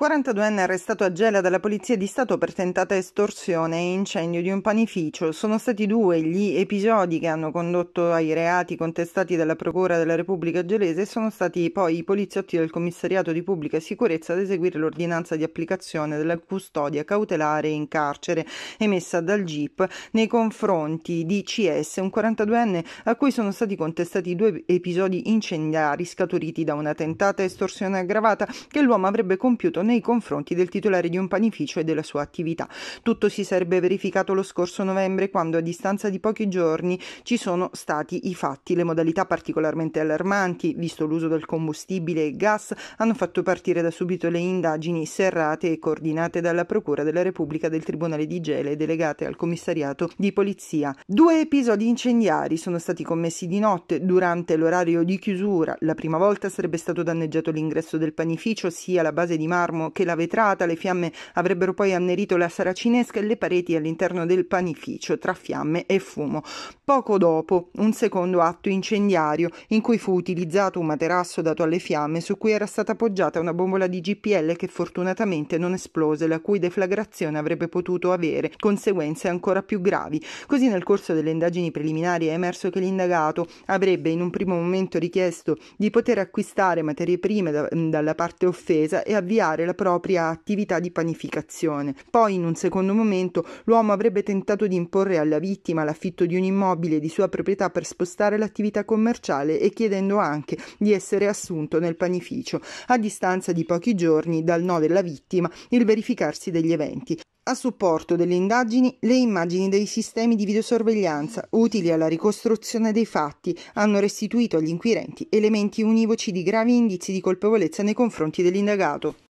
42enne arrestato a Gela dalla Polizia di Stato per tentata estorsione e incendio di un panificio. Sono stati due gli episodi che hanno condotto ai reati contestati dalla Procura della Repubblica gelese e sono stati poi i poliziotti del Commissariato di Pubblica Sicurezza ad eseguire l'ordinanza di applicazione della custodia cautelare in carcere emessa dal GIP nei confronti di CS, un 42enne a cui sono stati contestati due episodi incendiari scaturiti da una tentata estorsione aggravata che l'uomo avrebbe compiuto nei confronti del titolare di un panificio e della sua attività. Tutto si sarebbe verificato lo scorso novembre quando a distanza di pochi giorni ci sono stati i fatti. Le modalità particolarmente allarmanti, visto l'uso del combustibile e gas, hanno fatto partire da subito le indagini serrate e coordinate dalla Procura della Repubblica del Tribunale di Gele delegate al commissariato di polizia. Due episodi incendiari sono stati commessi di notte durante l'orario di chiusura. La prima volta sarebbe stato danneggiato l'ingresso del panificio, sia la base di marmo marmo che la vetrata, le fiamme avrebbero poi annerito la saracinesca e le pareti all'interno del panificio tra fiamme e fumo. Poco dopo, un secondo atto incendiario in cui fu utilizzato un materasso dato alle fiamme su cui era stata appoggiata una bombola di GPL che fortunatamente non esplose, la cui deflagrazione avrebbe potuto avere conseguenze ancora più gravi. Così nel corso delle indagini preliminari è emerso che l'indagato avrebbe in un primo momento richiesto di poter acquistare materie prime da, dalla parte offesa e avviare la la propria attività di panificazione. Poi, in un secondo momento, l'uomo avrebbe tentato di imporre alla vittima l'affitto di un immobile di sua proprietà per spostare l'attività commerciale e chiedendo anche di essere assunto nel panificio, a distanza di pochi giorni dal no della vittima, il verificarsi degli eventi. A supporto delle indagini, le immagini dei sistemi di videosorveglianza utili alla ricostruzione dei fatti hanno restituito agli inquirenti elementi univoci di gravi indizi di colpevolezza nei confronti dell'indagato.